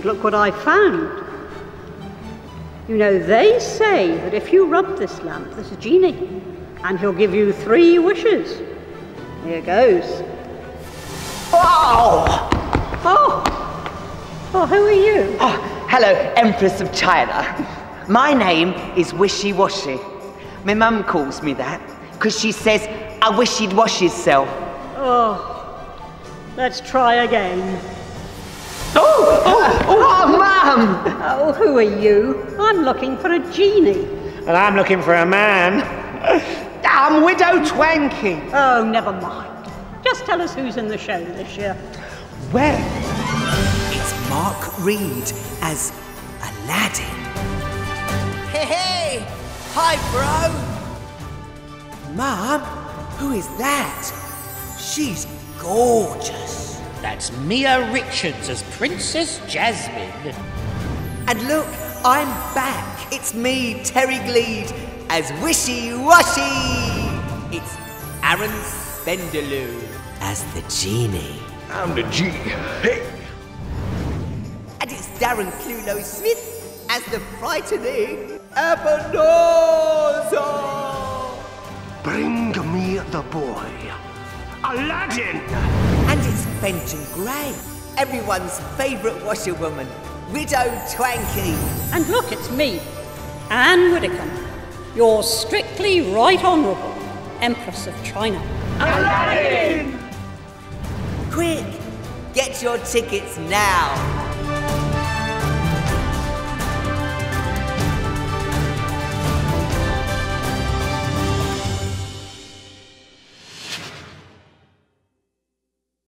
And look what I found. You know, they say that if you rub this lamp, there's a genie, and he'll give you three wishes. Here goes. Oh! Oh! Oh, who are you? oh! Hello, Empress of China. My name is Wishy Washy. My mum calls me that because she says I wish he'd wash himself. Oh, let's try again. Oh, oh, oh, oh Mum! Oh, who are you? I'm looking for a genie. And I'm looking for a man. I'm Widow Twanky. Oh, never mind. Just tell us who's in the show this year. Well, it's Mark Reed as Aladdin. Hey, hey! Hi, bro! Mom, who is that? She's gorgeous. That's Mia Richards as Princess Jasmine. And look, I'm back. It's me, Terry Gleed, as Wishy Washy. It's Aaron Spendeloo as the genie. I'm the G. Hey! And it's Darren Clulo Smith as the frightening Ebenezer. Bring me the boy. Aladdin! And it's Fenton Gray, everyone's favourite washerwoman, Widow Twanky. And look, it's me, Ann Widdecombe, your strictly right honourable Empress of China. Aladdin! Quick, get your tickets now.